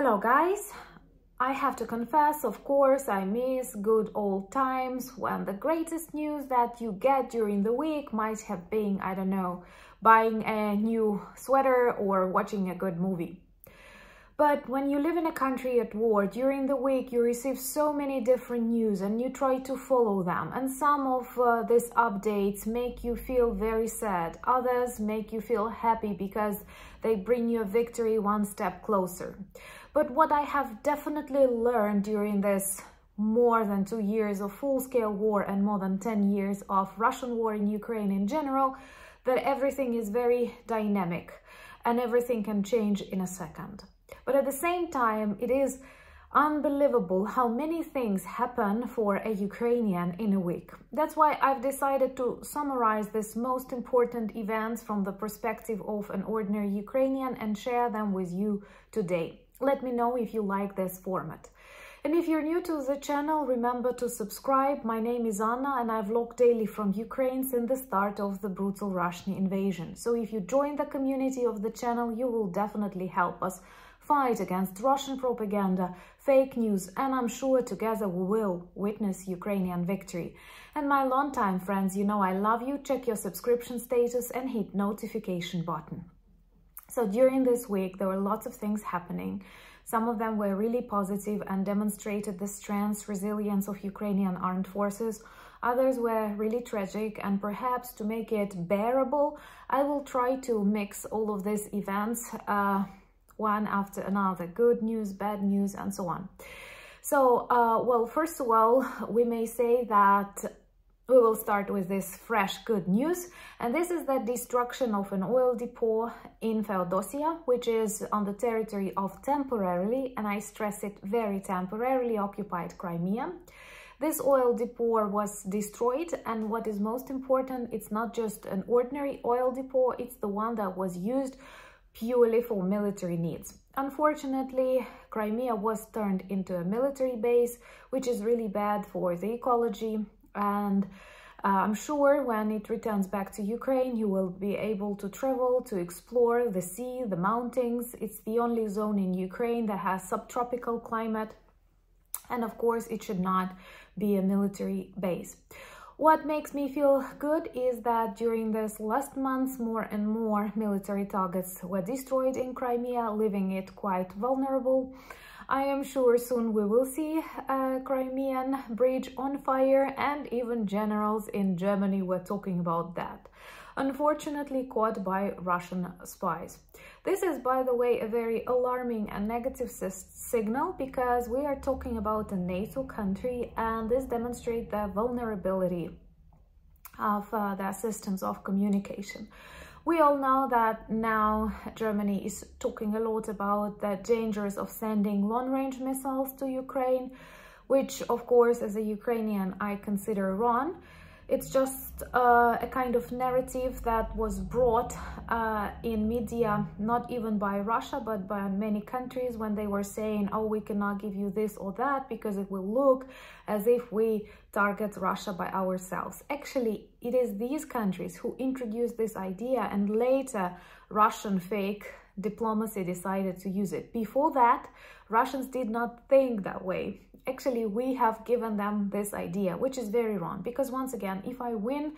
Hello guys! I have to confess, of course, I miss good old times when the greatest news that you get during the week might have been, I don't know, buying a new sweater or watching a good movie. But when you live in a country at war, during the week you receive so many different news and you try to follow them. And some of uh, these updates make you feel very sad. Others make you feel happy because they bring you a victory one step closer. But what I have definitely learned during this more than two years of full-scale war and more than 10 years of Russian war in Ukraine in general, that everything is very dynamic and everything can change in a second. But at the same time, it is unbelievable how many things happen for a Ukrainian in a week. That's why I've decided to summarize these most important events from the perspective of an ordinary Ukrainian and share them with you today. Let me know if you like this format. And if you're new to the channel, remember to subscribe. My name is Anna and I vlog daily from Ukraine since the start of the brutal Russian invasion. So if you join the community of the channel, you will definitely help us fight against Russian propaganda, fake news, and I'm sure together we will witness Ukrainian victory. And my longtime friends, you know I love you, check your subscription status and hit notification button. So during this week, there were lots of things happening. Some of them were really positive and demonstrated the strength, resilience of Ukrainian armed forces. Others were really tragic and perhaps to make it bearable, I will try to mix all of these events uh, one after another, good news, bad news, and so on. So, uh, well, first of all, we may say that we will start with this fresh good news and this is the destruction of an oil depot in Feodosia which is on the territory of temporarily and I stress it very temporarily occupied Crimea. This oil depot was destroyed and what is most important it's not just an ordinary oil depot it's the one that was used purely for military needs. Unfortunately, Crimea was turned into a military base, which is really bad for the ecology, and uh, I'm sure when it returns back to Ukraine, you will be able to travel, to explore the sea, the mountains. It's the only zone in Ukraine that has subtropical climate. And of course, it should not be a military base. What makes me feel good is that during this last months, more and more military targets were destroyed in Crimea, leaving it quite vulnerable. I am sure soon we will see a Crimean bridge on fire and even generals in Germany were talking about that unfortunately caught by Russian spies. This is, by the way, a very alarming and negative signal because we are talking about a NATO country and this demonstrates the vulnerability of uh, their systems of communication. We all know that now Germany is talking a lot about the dangers of sending long-range missiles to Ukraine, which of course as a Ukrainian I consider wrong. It's just uh, a kind of narrative that was brought uh, in media, not even by Russia, but by many countries when they were saying, oh, we cannot give you this or that because it will look as if we target Russia by ourselves. Actually, it is these countries who introduced this idea and later Russian fake diplomacy decided to use it. Before that, Russians did not think that way actually we have given them this idea, which is very wrong. Because once again, if I win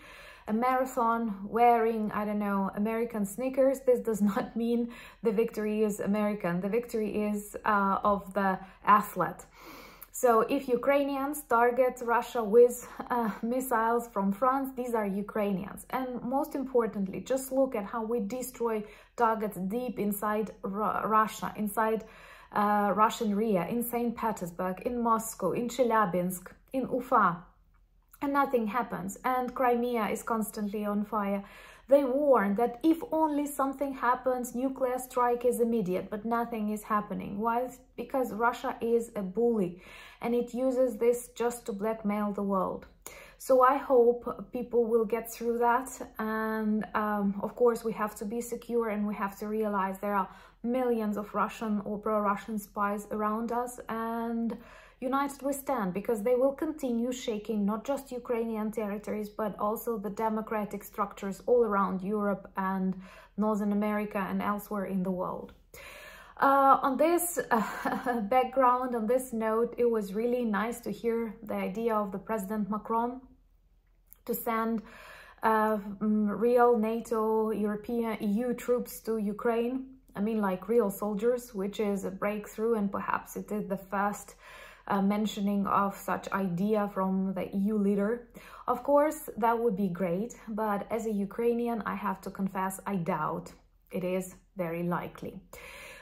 a marathon wearing, I don't know, American sneakers, this does not mean the victory is American. The victory is uh, of the athlete. So if Ukrainians target Russia with uh, missiles from France, these are Ukrainians. And most importantly, just look at how we destroy targets deep inside Russia, inside uh, Russian RIA, in St. Petersburg, in Moscow, in Chelyabinsk, in Ufa, and nothing happens. And Crimea is constantly on fire. They warn that if only something happens, nuclear strike is immediate, but nothing is happening. Why? Because Russia is a bully and it uses this just to blackmail the world. So I hope people will get through that. And um, of course, we have to be secure and we have to realize there are millions of Russian or pro-Russian spies around us and united we stand because they will continue shaking not just Ukrainian territories but also the democratic structures all around Europe and Northern America and elsewhere in the world. Uh, on this uh, background, on this note, it was really nice to hear the idea of the President Macron to send uh, mm, real NATO, European, EU troops to Ukraine. I mean, like real soldiers, which is a breakthrough and perhaps it is the first uh, mentioning of such idea from the EU leader. Of course, that would be great, but as a Ukrainian, I have to confess, I doubt it is very likely.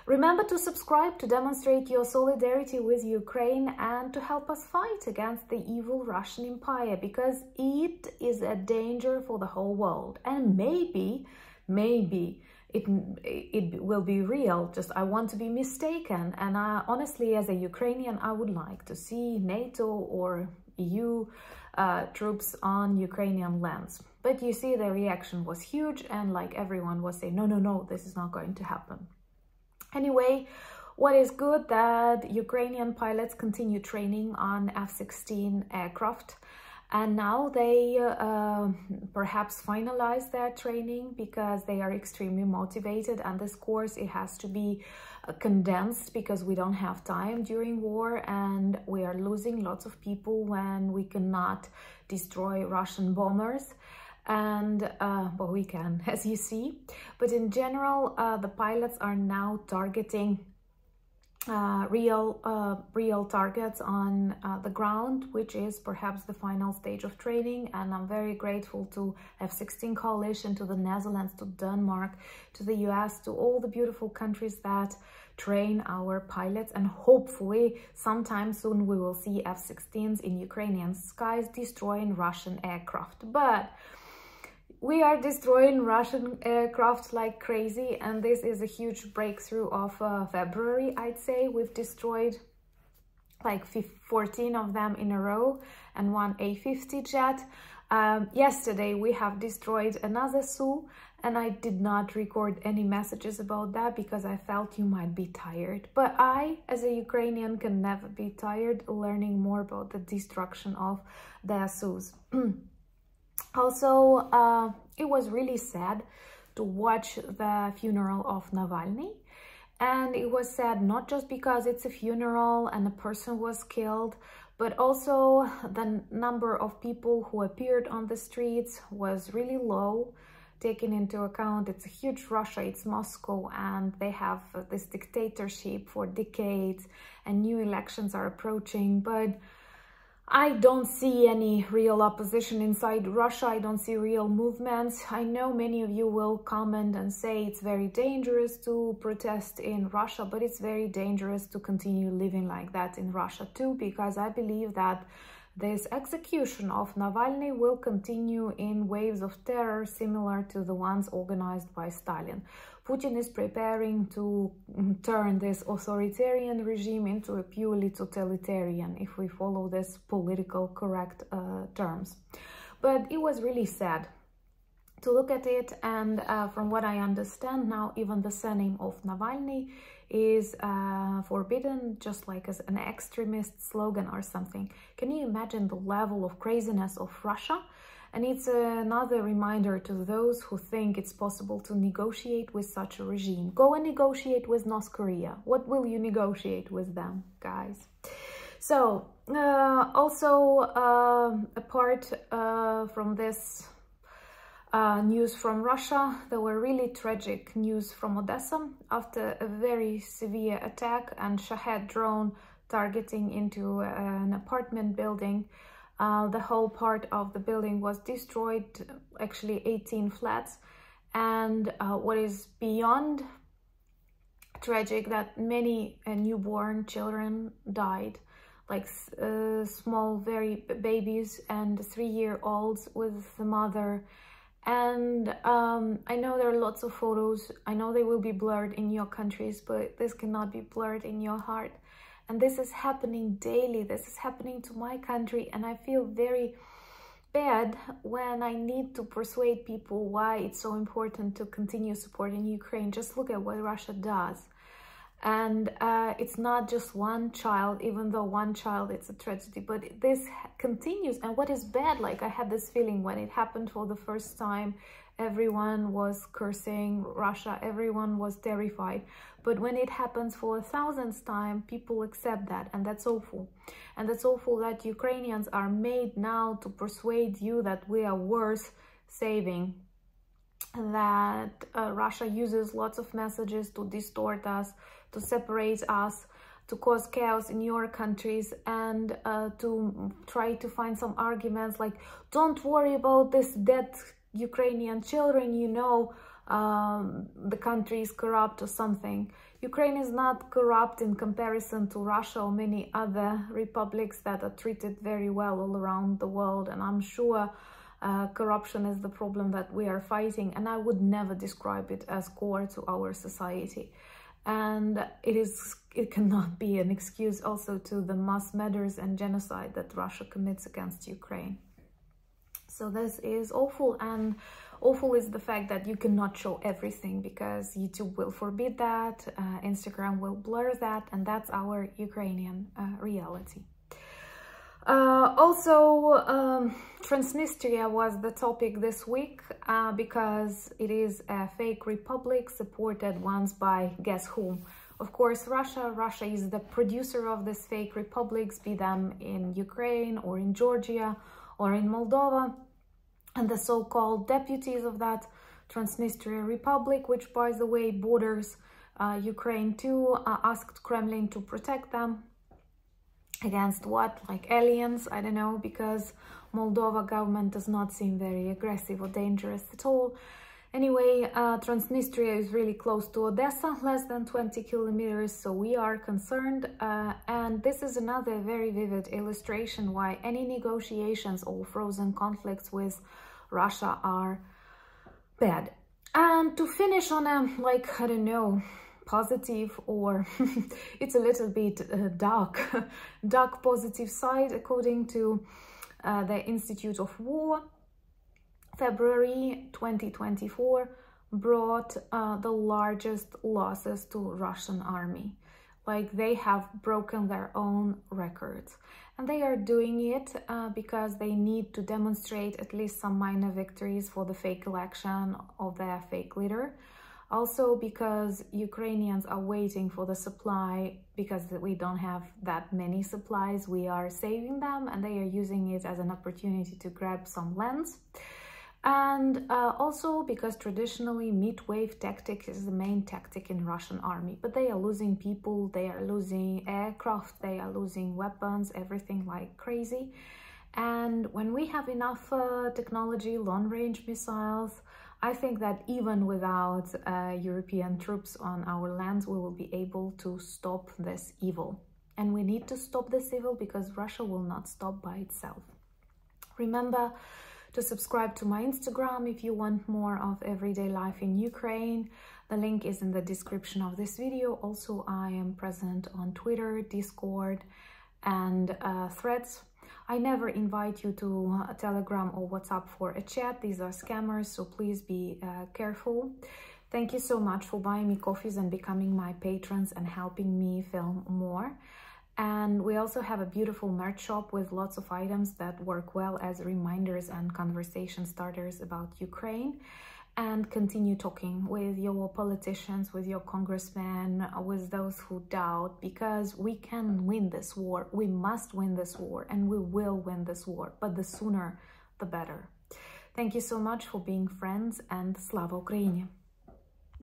Remember to subscribe to demonstrate your solidarity with Ukraine and to help us fight against the evil Russian Empire because it is a danger for the whole world. And maybe, maybe it, it will be real, just I want to be mistaken. And I, honestly, as a Ukrainian, I would like to see NATO or EU uh, troops on Ukrainian lands. But you see, the reaction was huge and like everyone was saying, no, no, no, this is not going to happen. Anyway, what is good that Ukrainian pilots continue training on F-16 aircraft and now they uh, perhaps finalize their training because they are extremely motivated and this course it has to be uh, condensed because we don't have time during war and we are losing lots of people when we cannot destroy Russian bombers. And uh, well we can as you see. But in general uh, the pilots are now targeting uh, real uh, real targets on uh, the ground which is perhaps the final stage of training. And I'm very grateful to F-16 coalition to the Netherlands to Denmark to the US to all the beautiful countries that train our pilots. And hopefully sometime soon we will see F-16s in Ukrainian skies destroying Russian aircraft. But we are destroying Russian aircraft like crazy and this is a huge breakthrough of uh, February, I'd say. We've destroyed like 14 of them in a row and one A-50 jet. Um, yesterday we have destroyed another Su and I did not record any messages about that because I felt you might be tired. But I, as a Ukrainian, can never be tired learning more about the destruction of the Sus. Also, uh, it was really sad to watch the funeral of Navalny. And it was sad not just because it's a funeral and a person was killed, but also the number of people who appeared on the streets was really low, taking into account it's a huge Russia, it's Moscow, and they have this dictatorship for decades and new elections are approaching. But I don't see any real opposition inside Russia. I don't see real movements. I know many of you will comment and say it's very dangerous to protest in Russia, but it's very dangerous to continue living like that in Russia too, because I believe that this execution of Navalny will continue in waves of terror similar to the ones organized by Stalin. Putin is preparing to mm, turn this authoritarian regime into a purely totalitarian, if we follow this political correct uh, terms. But it was really sad to look at it and uh, from what I understand now even the surname of Navalny is uh, forbidden just like as an extremist slogan or something. Can you imagine the level of craziness of Russia? And it's another reminder to those who think it's possible to negotiate with such a regime. Go and negotiate with North Korea. What will you negotiate with them, guys? So, uh, also uh, apart uh, from this uh, news from Russia, there were really tragic news from Odesa after a very severe attack and Shahed drone targeting into an apartment building. Uh, the whole part of the building was destroyed, actually 18 flats. And uh, what is beyond tragic that many uh, newborn children died, like uh, small, very babies and three-year-olds with the mother. And um, I know there are lots of photos. I know they will be blurred in your countries, but this cannot be blurred in your heart. And this is happening daily. This is happening to my country. And I feel very bad when I need to persuade people why it's so important to continue supporting Ukraine. Just look at what Russia does. And uh, it's not just one child, even though one child, it's a tragedy, but this continues. And what is bad, like I had this feeling when it happened for the first time everyone was cursing Russia, everyone was terrified. But when it happens for a thousandth time, people accept that, and that's awful. And that's awful that Ukrainians are made now to persuade you that we are worth saving, that uh, Russia uses lots of messages to distort us, to separate us, to cause chaos in your countries and uh, to try to find some arguments like don't worry about this dead Ukrainian children, you know um, the country is corrupt or something. Ukraine is not corrupt in comparison to Russia or many other republics that are treated very well all around the world and I'm sure uh, corruption is the problem that we are fighting and I would never describe it as core to our society and it is it cannot be an excuse also to the mass murders and genocide that Russia commits against Ukraine. So this is awful and awful is the fact that you cannot show everything because YouTube will forbid that, uh, Instagram will blur that and that's our Ukrainian uh, reality. Uh, also, um, Transnistria was the topic this week uh, because it is a fake republic supported once by guess whom? Of course, Russia. Russia is the producer of these fake republics, be them in Ukraine or in Georgia or in Moldova. And the so-called deputies of that Transnistria Republic, which by the way borders uh, Ukraine too, uh, asked Kremlin to protect them against what? Like aliens? I don't know because moldova government does not seem very aggressive or dangerous at all anyway uh, transnistria is really close to odesa less than 20 kilometers so we are concerned uh, and this is another very vivid illustration why any negotiations or frozen conflicts with russia are bad and to finish on a like i don't know positive or it's a little bit uh, dark, dark positive side according to uh, the Institute of War. February 2024 brought uh, the largest losses to Russian army. Like they have broken their own records. And they are doing it uh, because they need to demonstrate at least some minor victories for the fake election of their fake leader. Also because Ukrainians are waiting for the supply because we don't have that many supplies, we are saving them and they are using it as an opportunity to grab some lands. And uh, also because traditionally meat-wave tactic is the main tactic in Russian army, but they are losing people, they are losing aircraft, they are losing weapons, everything like crazy. And when we have enough uh, technology, long-range missiles, I think that even without uh, European troops on our lands, we will be able to stop this evil. And we need to stop this evil because Russia will not stop by itself. Remember to subscribe to my Instagram if you want more of everyday life in Ukraine. The link is in the description of this video. Also, I am present on Twitter, Discord, and uh, Threads I never invite you to uh, Telegram or WhatsApp for a chat. These are scammers, so please be uh, careful. Thank you so much for buying me coffees and becoming my patrons and helping me film more. And we also have a beautiful merch shop with lots of items that work well as reminders and conversation starters about Ukraine and continue talking with your politicians, with your congressmen, with those who doubt, because we can win this war. We must win this war and we will win this war, but the sooner, the better. Thank you so much for being friends and Slava Ukraini!